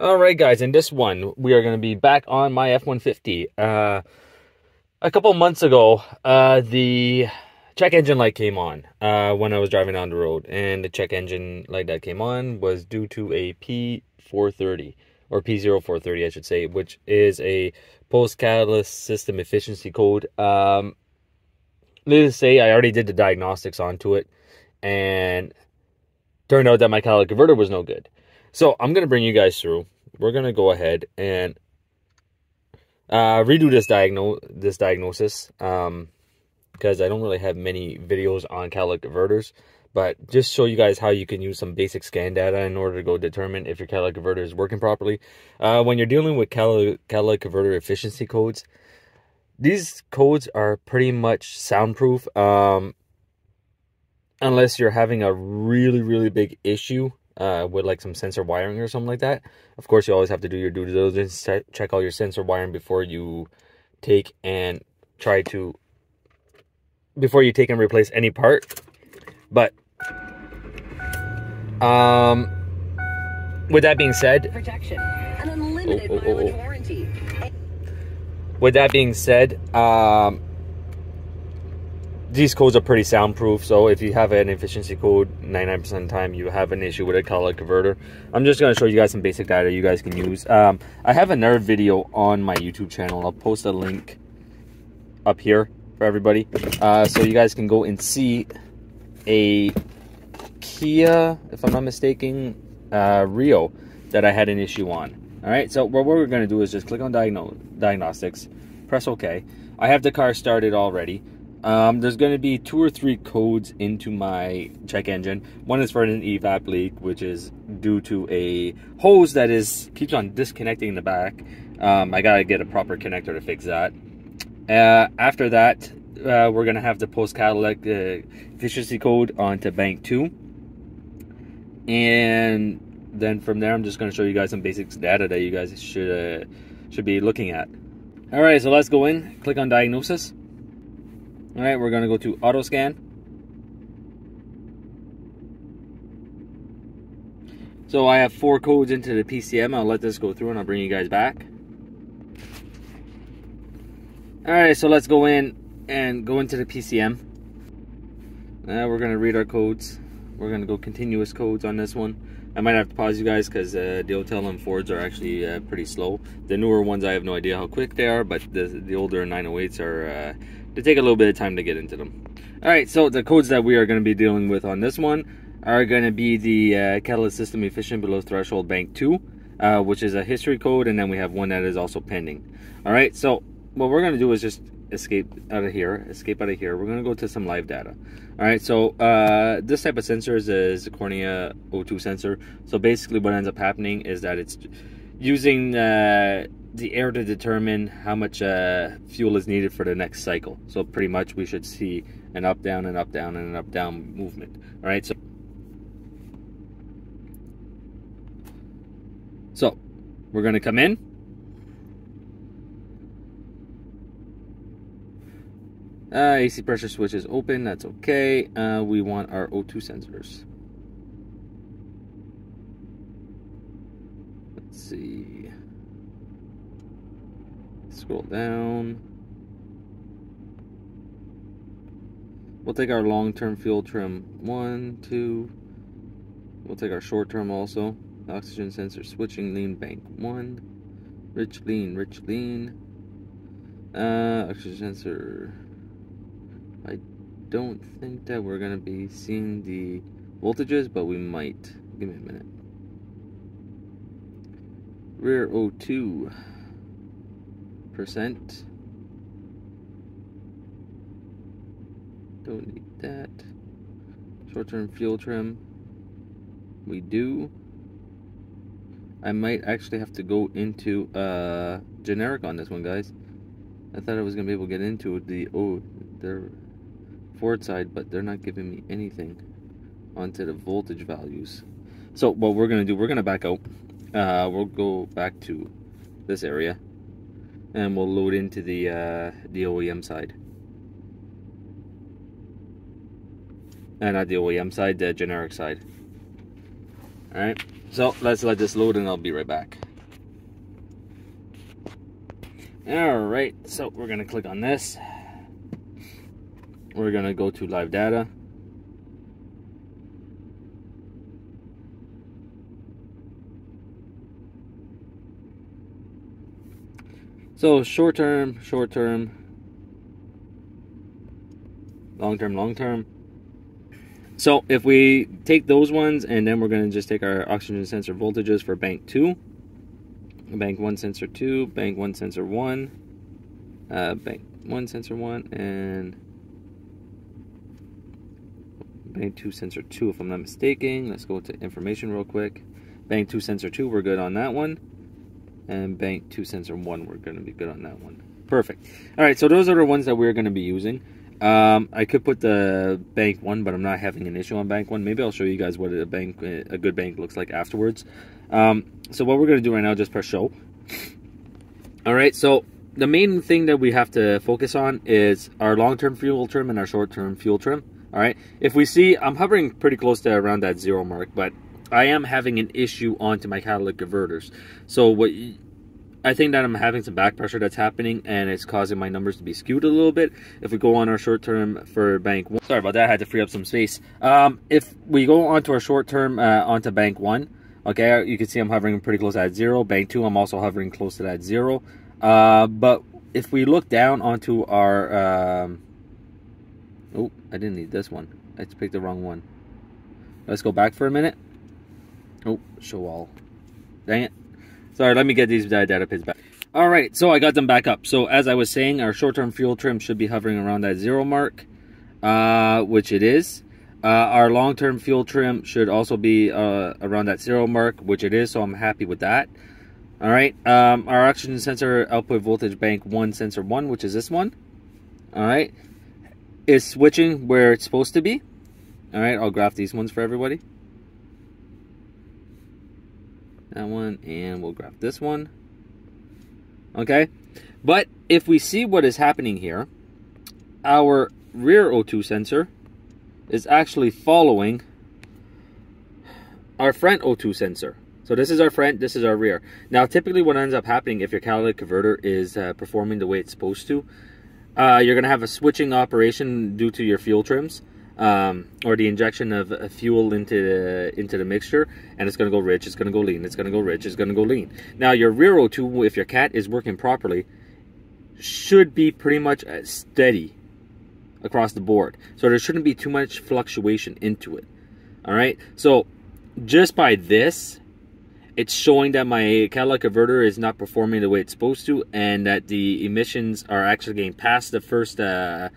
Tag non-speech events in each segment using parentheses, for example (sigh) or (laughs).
All right, guys, in this one, we are going to be back on my F-150. Uh, a couple months ago, uh, the check engine light came on uh, when I was driving on the road, and the check engine light that came on was due to a P430, or P0430, I should say, which is a post-catalyst system efficiency code. Um, needless to say, I already did the diagnostics onto it, and turned out that my catalytic converter was no good. So I'm going to bring you guys through. We're going to go ahead and uh, redo this, diagno this diagnosis um, because I don't really have many videos on catalytic converters. But just show you guys how you can use some basic scan data in order to go determine if your catalytic converter is working properly. Uh, when you're dealing with catalytic, catalytic converter efficiency codes, these codes are pretty much soundproof um, unless you're having a really, really big issue uh, with like some sensor wiring or something like that. Of course, you always have to do your due diligence, check all your sensor wiring before you take and try to, before you take and replace any part. But, um, with that being said, protection, an unlimited oh, oh, oh, warranty. With that being said, um, these codes are pretty soundproof. So if you have an efficiency code, 99% of the time you have an issue with a catalytic converter. I'm just going to show you guys some basic data you guys can use. Um, I have another video on my YouTube channel. I'll post a link up here for everybody. Uh, so you guys can go and see a Kia, if I'm not mistaken, uh, Rio that I had an issue on. All right, so what we're going to do is just click on diagno diagnostics, press OK. I have the car started already. Um, there's going to be two or three codes into my check engine. One is for an evap leak, which is due to a hose that is keeps on disconnecting in the back. Um, I gotta get a proper connector to fix that. Uh, after that, uh, we're gonna have the post catalytic uh, efficiency code onto bank two, and then from there, I'm just gonna show you guys some basics data that you guys should uh, should be looking at. All right, so let's go in. Click on diagnosis. All right, we're gonna go to auto scan. So I have four codes into the PCM. I'll let this go through and I'll bring you guys back. All right, so let's go in and go into the PCM. Now we're gonna read our codes. We're gonna go continuous codes on this one. I might have to pause you guys because uh, the Otellum Fords are actually uh, pretty slow. The newer ones, I have no idea how quick they are, but the, the older 908s are uh, they take a little bit of time to get into them. All right, so the codes that we are going to be dealing with on this one are going to be the uh, catalyst system efficient below threshold bank 2, uh, which is a history code, and then we have one that is also pending. All right, so what we're going to do is just escape out of here, escape out of here. We're going to go to some live data. All right, so uh, this type of sensor is a Zirconia O2 sensor. So basically what ends up happening is that it's using uh, the air to determine how much uh, fuel is needed for the next cycle. So pretty much we should see an up down and up down and an up down movement. All right, so so we're going to come in. Uh, AC pressure switch is open. That's okay. Uh, we want our O2 sensors. Let's see. Scroll down. We'll take our long-term fuel trim. One, two. We'll take our short-term also. Oxygen sensor switching lean bank. One. Rich lean, rich lean. Uh, oxygen sensor. I don't think that we're going to be seeing the voltages, but we might. Give me a minute. Rear O2 percent. Don't need that. Short-term fuel trim. We do. I might actually have to go into uh, generic on this one, guys. I thought I was gonna be able to get into the oh, their Ford side, but they're not giving me anything onto the voltage values. So what we're gonna do, we're gonna back out. Uh, we'll go back to this area and we'll load into the, uh, the OEM side. And at the OEM side, the generic side. Alright, so let's let this load and I'll be right back. Alright, so we're going to click on this. We're going to go to live data. So short term, short term, long term, long term. So if we take those ones and then we're going to just take our oxygen sensor voltages for bank 2, bank 1 sensor 2, bank 1 sensor 1, uh, bank 1 sensor 1, and bank 2 sensor 2 if I'm not mistaken. Let's go to information real quick. Bank 2 sensor 2, we're good on that one. And bank 2 cents sensor 1, we're going to be good on that one. Perfect. All right, so those are the ones that we're going to be using. Um, I could put the bank one, but I'm not having an issue on bank one. Maybe I'll show you guys what a bank, a good bank looks like afterwards. Um, so what we're going to do right now, just press show. All right, so the main thing that we have to focus on is our long-term fuel trim and our short-term fuel trim. All right, if we see, I'm hovering pretty close to around that zero mark, but I am having an issue onto my catalytic converters. So what I think that I'm having some back pressure that's happening and it's causing my numbers to be skewed a little bit. If we go on our short term for bank one, sorry about that, I had to free up some space. Um, if we go onto our short term uh, onto bank one, okay, you can see I'm hovering pretty close at zero. Bank two, I'm also hovering close to that zero. Uh, but if we look down onto our, um, oh, I didn't need this one. I picked the wrong one. Let's go back for a minute. Oh, show all. Dang it. Sorry, let me get these data pins back. All right, so I got them back up. So as I was saying, our short-term fuel trim should be hovering around that zero mark, uh, which it is. Uh, our long-term fuel trim should also be uh, around that zero mark, which it is, so I'm happy with that. All right, um, our oxygen sensor output voltage bank 1 sensor 1, which is this one, all right, is switching where it's supposed to be. All right, I'll graph these ones for everybody that one, and we'll grab this one. Okay, but if we see what is happening here, our rear O2 sensor is actually following our front O2 sensor. So this is our front, this is our rear. Now, typically what ends up happening if your catalytic converter is uh, performing the way it's supposed to, uh, you're going to have a switching operation due to your fuel trims um, or the injection of fuel into the, into the mixture, and it's going to go rich, it's going to go lean, it's going to go rich, it's going to go lean. Now, your rear O2, if your cat is working properly, should be pretty much uh, steady across the board. So there shouldn't be too much fluctuation into it. All right. So just by this, it's showing that my catalytic converter is not performing the way it's supposed to, and that the emissions are actually getting past the first uh,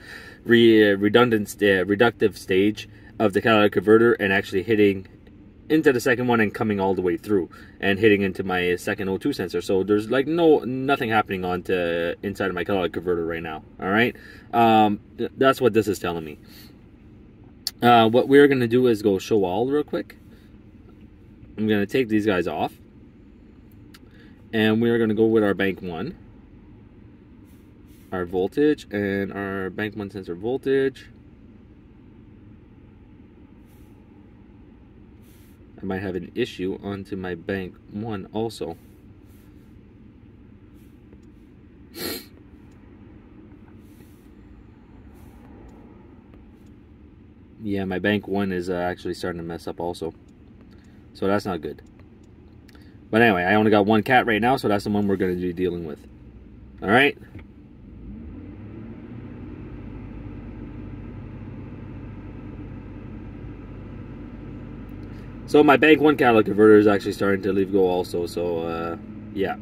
re redundant uh, reductive stage of the catalytic converter and actually hitting into the second one and coming all the way through and hitting into my second O2 sensor. So there's like no nothing happening on to inside of my catalytic converter right now. All right, um, that's what this is telling me. Uh, what we're gonna do is go show all real quick. I'm gonna take these guys off, and we're gonna go with our bank one our voltage and our bank one sensor voltage. I might have an issue onto my bank one also. yeah, my bank one is uh, actually starting to mess up also. So that's not good. But anyway, I only got one cat right now, so that's the one we're going to be dealing with. All right. So my bank one catalytic converter is actually starting to leave go also. So uh, yeah,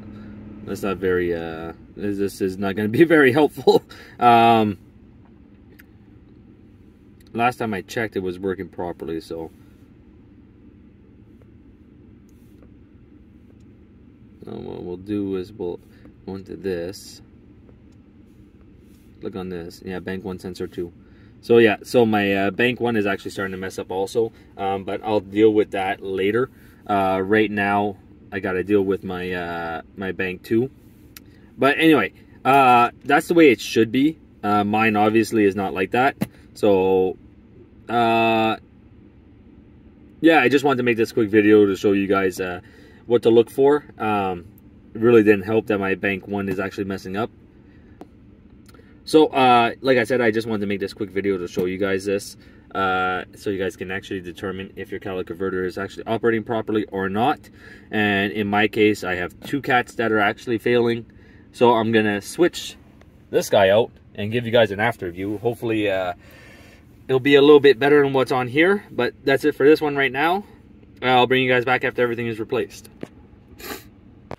that's not very. Uh, this is not going (laughs) to be very helpful. um, last time I checked, it was working properly. So. what we'll do is we'll go into this. Look on this. Yeah, bank one sensor two. So yeah, so my uh, bank one is actually starting to mess up also, um, but I'll deal with that later. Uh, right now, I got to deal with my uh, my bank two. But anyway, uh, that's the way it should be. Uh, mine obviously is not like that. So, uh, yeah, I just wanted to make this quick video to show you guys what to look for. Um, it really didn't help that my bank one is actually messing up. So, uh, like I said, I just wanted to make this quick video to show you guys this. Uh, so you guys can actually determine if your catalytic converter is actually operating properly or not. And in my case, I have two cats that are actually failing. So I'm going to switch this guy out and give you guys an after view. Hopefully, uh, it'll be a little bit better than what's on here. But that's it for this one right now. I'll bring you guys back after everything is replaced.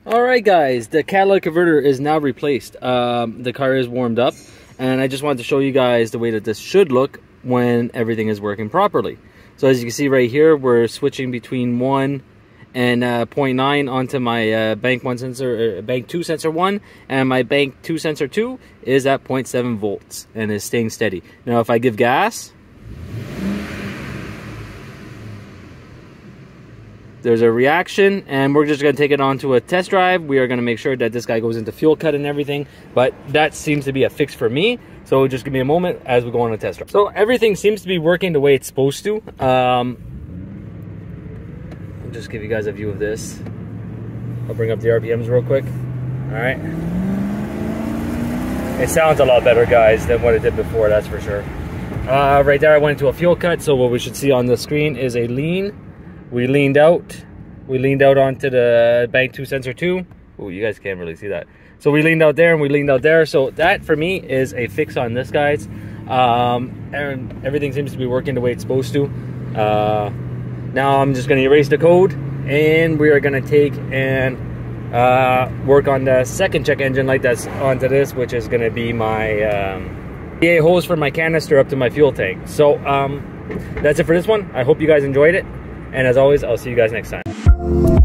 Alright guys, the catalytic converter is now replaced. Um, the car is warmed up and I just wanted to show you guys the way that this should look when everything is working properly. So as you can see right here, we're switching between 1 and uh, 0.9 onto my uh, bank 1 sensor, uh, bank 2 sensor 1 and my bank 2 sensor 2 is at 0.7 volts and is staying steady. Now if I give gas, there's a reaction and we're just going to take it on to a test drive. We are going to make sure that this guy goes into fuel cut and everything but that seems to be a fix for me. So just give me a moment as we go on a test drive. So everything seems to be working the way it's supposed to. Um, I'll just give you guys a view of this. I'll bring up the RPMs real quick. All right. It sounds a lot better guys than what it did before that's for sure. Uh, right there I went into a fuel cut so what we should see on the screen is a lean we leaned out. We leaned out onto the bank 2 sensor 2. Oh, you guys can't really see that. So we leaned out there and we leaned out there. So that for me is a fix on this, guys. Um, and everything seems to be working the way it's supposed to. Uh, now I'm just going to erase the code and we are going to take and uh, work on the second check engine light that's onto this, which is going to be my um, PA hose for my canister up to my fuel tank. So um, that's it for this one. I hope you guys enjoyed it. And as always, I'll see you guys next time.